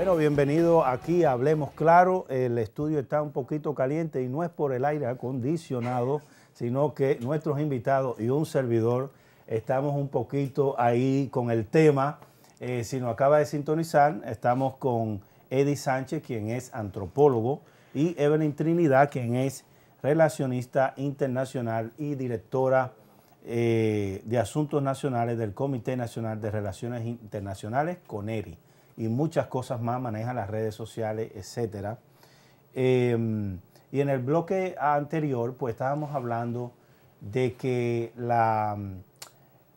Bueno, bienvenido aquí Hablemos Claro. El estudio está un poquito caliente y no es por el aire acondicionado, sino que nuestros invitados y un servidor estamos un poquito ahí con el tema. Eh, si nos acaba de sintonizar, estamos con Eddie Sánchez, quien es antropólogo, y Evelyn Trinidad, quien es relacionista internacional y directora eh, de Asuntos Nacionales del Comité Nacional de Relaciones Internacionales, CONERI, y muchas cosas más, maneja las redes sociales, etc. Em, y en el bloque anterior, pues estábamos hablando de que la,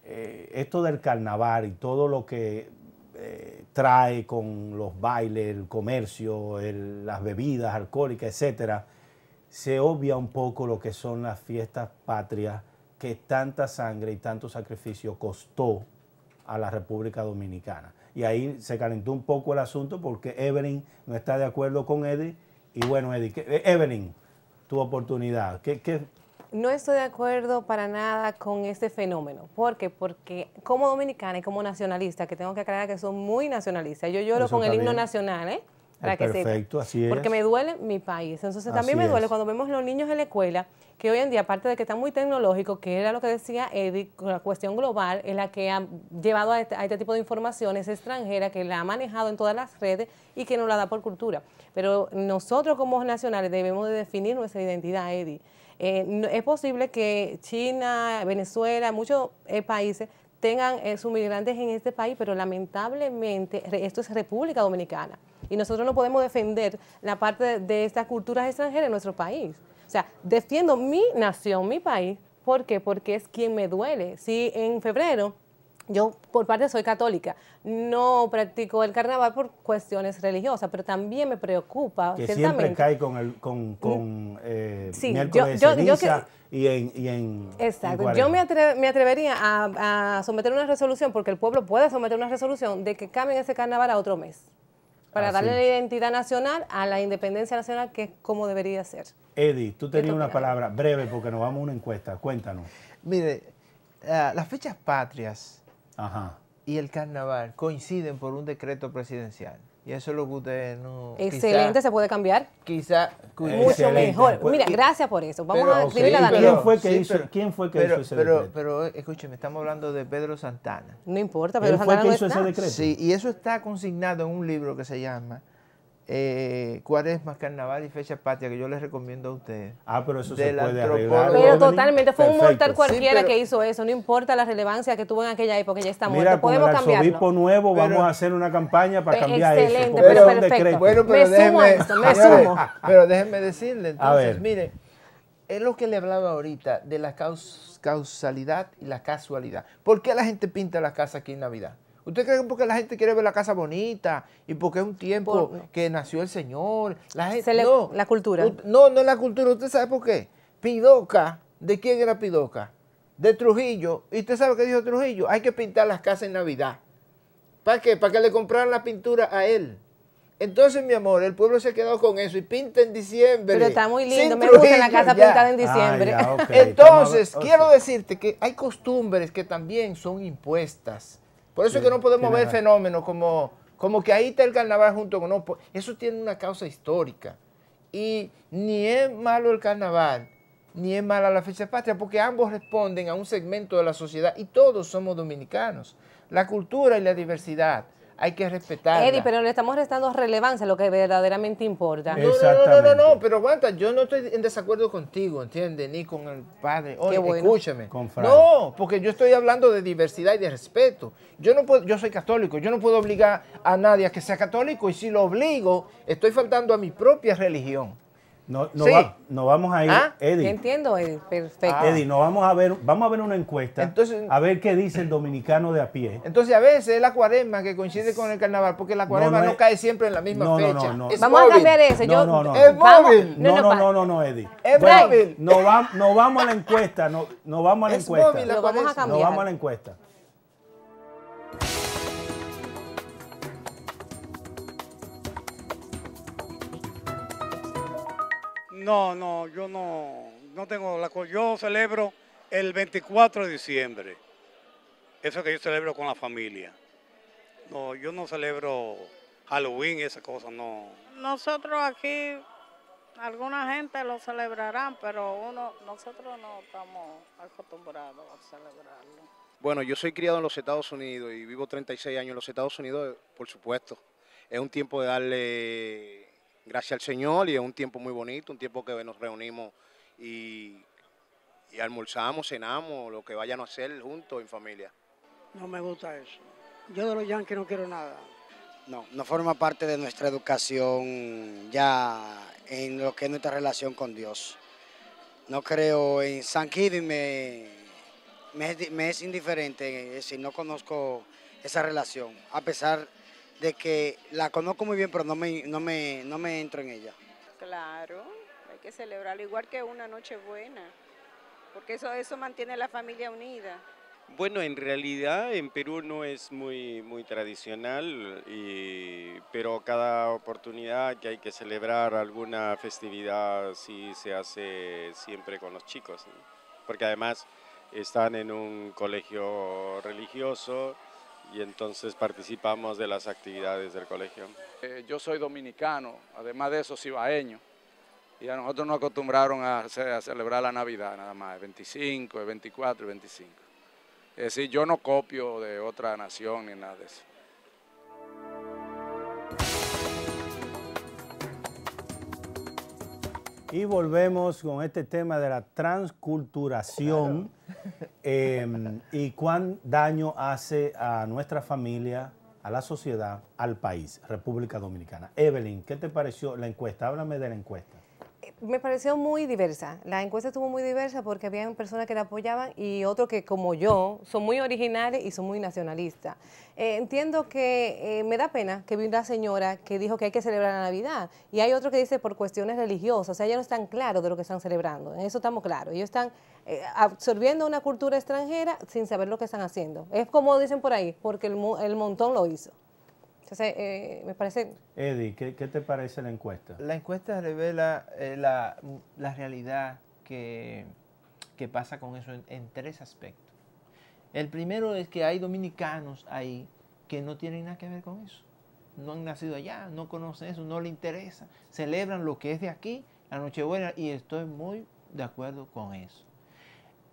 eh, esto del carnaval y todo lo que eh, trae con los bailes, el comercio, las bebidas alcohólicas, etcétera, se obvia un poco lo que son las fiestas patrias que tanta sangre y tanto sacrificio costó a la República Dominicana. Y ahí se calentó un poco el asunto porque Evelyn no está de acuerdo con Eddie. Y bueno, Eddie, eh, Evelyn, tu oportunidad. ¿Qué, qué no estoy de acuerdo para nada con este fenómeno. ¿Por qué? Porque como dominicana y como nacionalista, que tengo que aclarar que soy muy nacionalista, yo lloro con el himno nacional, ¿eh? Para que perfecto, así es. Porque me duele mi país. Entonces también me duele cuando vemos los niños en la escuela, que hoy en día, aparte de que están muy tecnológicos, que era lo que decía Eddie, la cuestión global es la que ha llevado a este, a este tipo de informaciones extranjeras, que la ha manejado en todas las redes y que no la da por cultura. Pero nosotros como nacionales debemos de definir nuestra identidad, Eddie. Eh, es posible que China, Venezuela, muchos eh, países tengan eh, sus migrantes en este país, pero lamentablemente esto es República Dominicana y nosotros no podemos defender la parte de, de estas culturas extranjeras en nuestro país. O sea, defiendo mi nación, mi país, ¿por qué? Porque es quien me duele. Si en febrero yo por parte soy católica, no practico el carnaval por cuestiones religiosas, pero también me preocupa. Que siempre cae con el con, con eh, miércoles yo, yo, y en, y en Exacto. yo me, atrevería a, someter una resolución, porque el pueblo puede someter una resolución de que cambien ese carnaval a otro mes, para ah, darle la identidad nacional a la independencia nacional, que es como debería ser. Eddie, tú tenías una palabra breve porque nos vamos a una encuesta. Cuéntanos. Mire, eh, las fechas patrias y el carnaval coinciden por un decreto presidencial. Y eso es lo que usted no... Excelente, se puede cambiar. Quizá... Mucho mejor. Mira, gracias por eso. Vamos a escribirle a Daniel. ¿Quién fue que hizo, ¿quién fue que hizo ese pero, decreto? Pero, escúcheme, estamos hablando de Pedro Santana. No importa, Pedro ¿Él Santana fue que hizo ese decreto? Sí, y eso está consignado en un libro que se llama eh, Cuaresma, Carnaval y Fecha Patria, que yo les recomiendo a ustedes. Ah, pero eso se puede arreglar. Pero totalmente, fue un mortal cualquiera que hizo eso, no importa la relevancia que tuvo en aquella época, ya está muerto, Mira, podemos con el arzobispo nuevo vamos a hacer una campaña para cambiar excelente, eso. Pero perfecto. Bueno, pero me sumo a esto, me sumo. Pero déjenme decirle, entonces, mire, es lo que le hablaba ahorita de la causalidad y la casualidad. ¿Por qué la gente pinta la casa aquí en Navidad? ¿Usted cree que porque la gente quiere ver la casa bonita y porque es un tiempo que nació el Señor? La gente, no, la cultura. No, no es la cultura. ¿Usted sabe por qué? Pidoca. ¿De quién era Pidoca? De Trujillo. ¿Y usted sabe qué dijo Trujillo? Hay que pintar las casas en Navidad. ¿Para qué? Para que le compraran la pintura a él. Entonces, mi amor, el pueblo se ha quedado con eso y pinta en diciembre. Pero está muy lindo, me gusta la casa pintada en diciembre. Ah, Entonces, quiero decirte que hay costumbres que también son impuestas. Por eso es que no podemos ver fenómenos como, como que ahí está el carnaval junto con... No, eso tiene una causa histórica. Y ni es malo el carnaval, ni es mala la fecha patria, porque ambos responden a un segmento de la sociedad y todos somos dominicanos. La cultura y la diversidad hay que respetar. Eddie, pero le estamos restando relevancia a lo que verdaderamente importa. No, no, no, no, no, pero aguanta, yo no estoy en desacuerdo contigo, ¿entiendes? Ni con el padre. Oye, escúchame. no, porque yo estoy hablando de diversidad y de respeto. Yo no puedo, yo soy católico, yo no puedo obligar a nadie a que sea católico y si lo obligo, estoy faltando a mi propia religión. No, no, vamos a ir, ¿Ah? Eddie. Entiendo, Eddie, perfecto. Ah. Eddie, no vamos a ver, vamos a ver una encuesta, entonces, a ver qué dice el dominicano de a pie. Entonces a veces es la cuaresma que coincide con el carnaval, porque la cuaresma no, cae siempre en la misma fecha. vamos a cambiar eso. Yo, no, no, es móvil. No, no, no, no, no, Eddie. Es móvil. No, va, no vamos a la encuesta, no, no vamos a la es encuesta. Móvil, la Lo vamos a cambiar. No vamos a la encuesta. No, no, yo no, no tengo la Yo celebro el 24 de diciembre. Eso que yo celebro con la familia. No, yo no celebro Halloween, esas cosas, no. Nosotros aquí, alguna gente lo celebrarán, pero uno, nosotros no estamos acostumbrados a celebrarlo. Bueno, yo soy criado en los Estados Unidos y vivo 36 años en los Estados Unidos, por supuesto. Es un tiempo de darle gracias al Señor y es un tiempo muy bonito, un tiempo que nos reunimos y, y almorzamos, cenamos, lo que vayan a hacer juntos en familia. No me gusta eso. Yo de los yankees no quiero nada. No, no forma parte de nuestra educación ya en lo que es nuestra relación con Dios. No creo en San Giving me, me, es indiferente, es decir, no conozco esa relación, a pesar de que la conozco muy bien, pero no me, no me, no me entro en ella. Claro, hay que celebrarlo igual que una noche buena, porque eso, eso mantiene la familia unida. Bueno, en realidad en Perú no es muy, muy tradicional, pero cada oportunidad que hay que celebrar alguna festividad sí se hace siempre con los chicos, porque además están en un colegio religioso y entonces participamos de las actividades del colegio. Eh, yo soy dominicano, además de eso cibaeño, y a nosotros nos acostumbraron a, celebrar la Navidad nada más, el 25, el 24 y 25. Es decir, yo no copio de otra nación ni nada de eso. Y volvemos con este tema de la transculturación em, y cuán daño hace a nuestra familia, a la sociedad, al país, República Dominicana. Evelyn, ¿qué te pareció la encuesta? Háblame de la encuesta me pareció muy diversa. La encuesta estuvo muy diversa porque había personas que la apoyaban y otros que, como yo, son muy originales y son muy nacionalistas. Eh, entiendo que eh, me da pena que vi una señora que dijo que hay que celebrar la Navidad y hay otro que dice por cuestiones religiosas. O sea, ellos no están claros de lo que están celebrando. En eso estamos claros. Ellos están eh, absorbiendo una cultura extranjera sin saber lo que están haciendo. Es como dicen por ahí, porque el montón lo hizo. Entonces, eh, me parece... Eddie, ¿qué, te parece la encuesta? La encuesta revela eh, la, realidad que, pasa con eso en, tres aspectos. El primero es que hay dominicanos ahí que no tienen nada que ver con eso. No han nacido allá, no conocen eso, no les interesa. Celebran lo que es de aquí, la Nochebuena, y estoy muy de acuerdo con eso.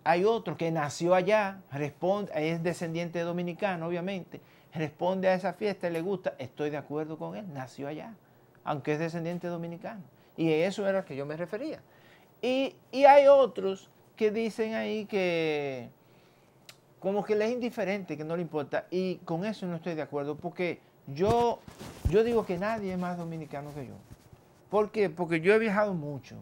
Hay otro que nació allá, responde, es descendiente dominicano, obviamente, responde a esa fiesta y le gusta, estoy de acuerdo con él, nació allá, aunque es descendiente dominicano. Y eso era lo que yo me refería. Y, hay otros que dicen ahí que como que le es indiferente, que no le importa. Y con eso no estoy de acuerdo, porque yo, yo digo que nadie es más dominicano que yo. ¿Por qué? Porque yo he viajado mucho.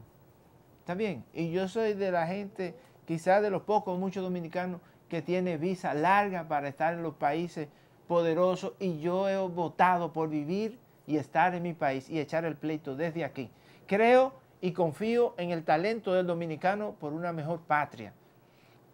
¿Está bien? Y yo soy de la gente, quizás de los pocos, muchos dominicanos, que tiene visa larga para estar en los países poderoso y yo he votado por vivir y estar en mi país y echar el pleito desde aquí. Creo y confío en el talento del dominicano por una mejor patria.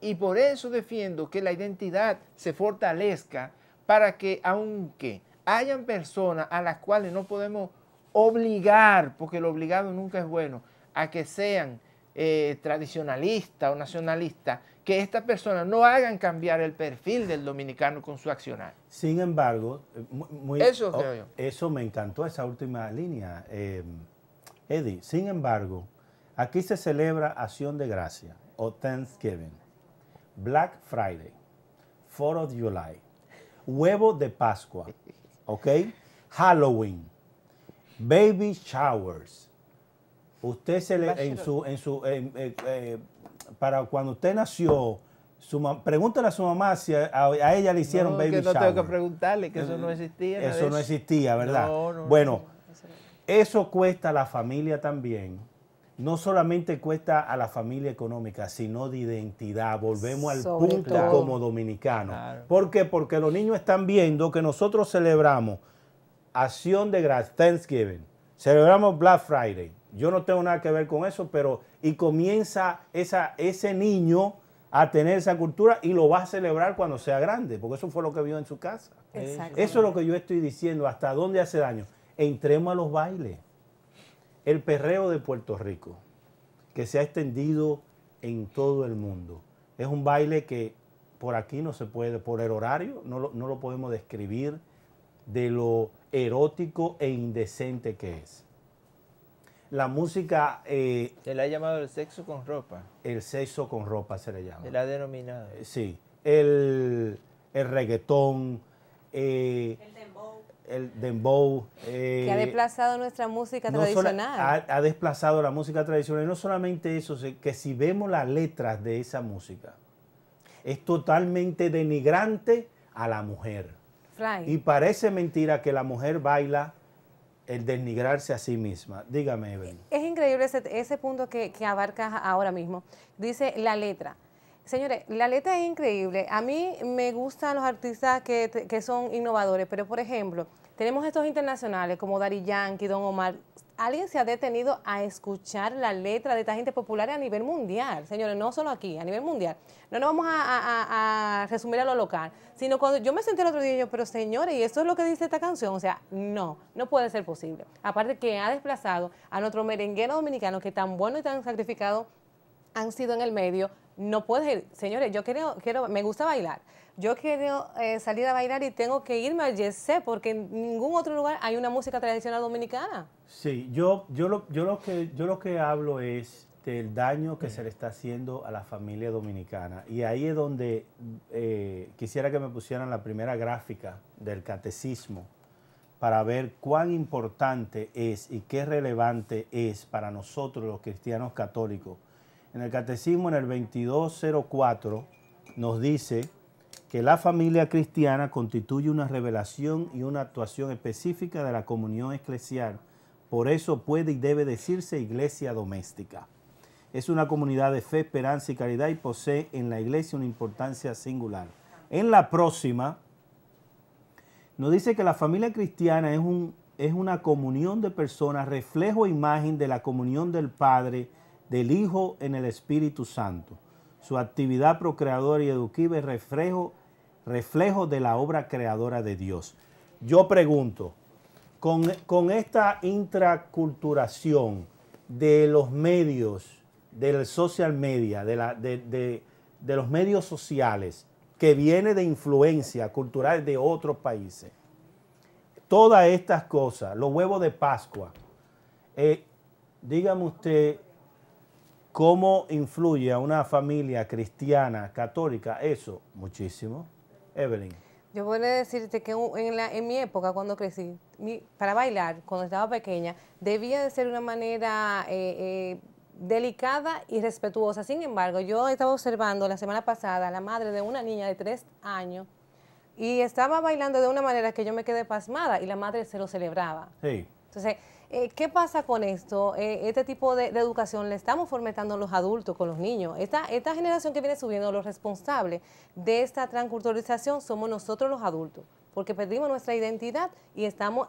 Y por eso defiendo que la identidad se fortalezca para que aunque hayan personas a las cuales no podemos obligar, porque lo obligado nunca es bueno, a que sean eh, tradicionalistas o nacionalistas, que estas personas no hagan cambiar el perfil del dominicano con su accionar. Sin embargo, eh, muy, eso, oh, eso me encantó, esa última línea, eh, Eddie. Sin embargo, aquí se celebra Acción de Gracia o Thanksgiving, Black Friday, 4 of July, huevo de Pascua, ¿ok? Halloween, baby showers. Usted se le, en su, en su, eh, para cuando usted nació, su pregúntale a su mamá si a, ella le hicieron no, baby que no tengo que preguntarle, que eso no existía. Eso no existía, ¿verdad? bueno, eso cuesta a la familia también. No solamente cuesta a la familia económica, sino de identidad. Volvemos al punto como dominicano. ¿Por qué? Porque los niños están viendo que nosotros celebramos Acción de Gracias, Thanksgiving, celebramos Black Friday, yo no tengo nada que ver con eso, pero y comienza esa, ese niño a tener esa cultura y lo va a celebrar cuando sea grande, porque eso fue lo que vio en su casa. Eso es lo que yo estoy diciendo, hasta dónde hace daño. Entremos a los bailes. El perreo de Puerto Rico, que se ha extendido en todo el mundo. Es un baile que por aquí no se puede, por el horario, no lo, no lo podemos describir de lo erótico e indecente que es. La música... Eh, se le ha llamado el sexo con ropa. El sexo con ropa se le llama. Se le ha denominado. Eh, sí. El, el reggaetón. Eh, el dembow. El dembow. que ha desplazado nuestra música tradicional. ha, desplazado la música tradicional. Y no solamente eso, que si vemos las letras de esa música, es totalmente denigrante a la mujer. Y parece mentira que la mujer baila el denigrarse a sí misma. Dígame, Evelyn. Es increíble ese, punto que, que abarca ahora mismo. Dice la letra. Señores, la letra es increíble. A mí me gustan los artistas que, que, son innovadores, pero por ejemplo, tenemos estos internacionales como Dari Yankee, Don Omar, alguien se ha detenido a escuchar la letra de esta gente popular a nivel mundial, señores, no solo aquí, a nivel mundial. No nos vamos a, resumir a lo local, sino cuando yo me senté el otro día y yo, pero señores, ¿y esto es lo que dice esta canción? O sea, no, no puede ser posible. Aparte que ha desplazado a nuestro merenguero dominicano que tan bueno y tan sacrificado han sido en el medio, no puede, señores, yo quiero, quiero, me gusta bailar yo quiero eh, salir a bailar y tengo que irme al Yesé porque en ningún otro lugar hay una música tradicional dominicana. Sí, yo, yo, lo, yo, lo, que, yo lo que hablo es del daño que se le está haciendo a la familia dominicana. Y ahí es donde eh, quisiera que me pusieran la primera gráfica del catecismo para ver cuán importante es y qué relevante es para nosotros los cristianos católicos. En el catecismo, en el 2204, nos dice que la familia cristiana constituye una revelación y una actuación específica de la comunión eclesial. Por eso puede y debe decirse iglesia doméstica. Es una comunidad de fe, esperanza y caridad y posee en la iglesia una importancia singular. En la próxima, nos dice que la familia cristiana es, es una comunión de personas, reflejo e imagen de la comunión del Padre, del Hijo en el Espíritu Santo. Su actividad procreadora y educativa es reflejo reflejo de la obra creadora de Dios. Yo pregunto, con, esta intraculturación de los medios, del social media, de, la, de, los medios sociales, que viene de influencia cultural de otros países, todas estas cosas, los huevos de Pascua, eh, dígame usted cómo influye a una familia cristiana, católica, eso, muchísimo. Evelyn. Yo puedo decirte que en, la, en mi época, cuando crecí, para bailar, cuando estaba pequeña, debía de ser una manera eh, eh, delicada y respetuosa. Sin embargo, yo estaba observando la semana pasada a la madre de una niña de tres años y estaba bailando de una manera que yo me quedé pasmada y la madre se lo celebraba. Sí. Entonces, eh, ¿Qué pasa con esto? Eh, este tipo de, educación le estamos fomentando a los adultos, con los niños. Esta, esta generación que viene subiendo, los responsables de esta transculturalización somos nosotros los adultos, porque perdimos nuestra identidad y estamos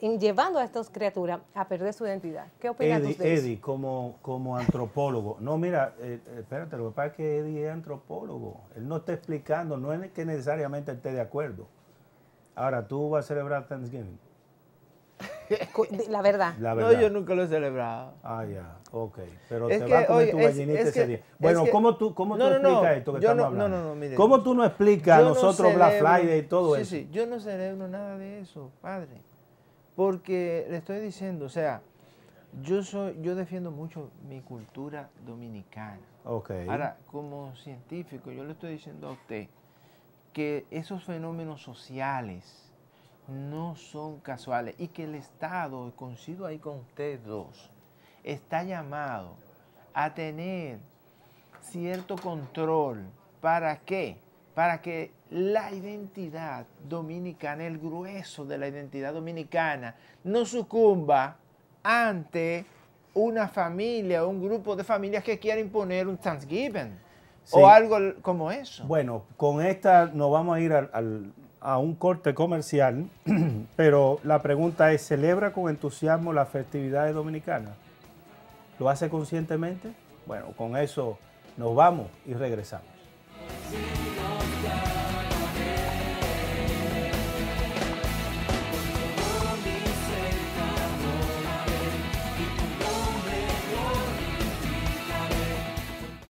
llevando a estas criaturas a perder su identidad. ¿Qué opinas Eddie, Eddie, como, como antropólogo, no, mira, eh, espérate, lo que pasa es que Eddie es antropólogo. Él no está explicando, no es que necesariamente esté de acuerdo. Ahora, ¿tú vas a celebrar Thanksgiving? La verdad. No, yo nunca lo he celebrado. Ah, ya, ok. Pero te va a comer tu gallinita ese día. Bueno, ¿cómo tú, cómo tú explicas esto que estamos hablando? No, no, mire, ¿Cómo tú no explicas a nosotros Black Friday y todo eso? Sí, sí, yo no celebro nada de eso, padre. Porque le estoy diciendo, o sea, yo soy, yo defiendo mucho mi cultura dominicana. Ok. Ahora, como científico, yo le estoy diciendo a usted que esos fenómenos sociales no son casuales y que el Estado, coincido ahí con ustedes dos, está llamado a tener cierto control. ¿Para qué? Para que la identidad dominicana, el grueso de la identidad dominicana, no sucumba ante una familia o un grupo de familias que quiera imponer un Thanksgiving o algo como eso. Bueno, con esta nos vamos a ir al a un corte comercial, pero la pregunta es, ¿celebra con entusiasmo las festividades dominicanas? ¿Lo hace conscientemente? Bueno, con eso nos vamos y regresamos.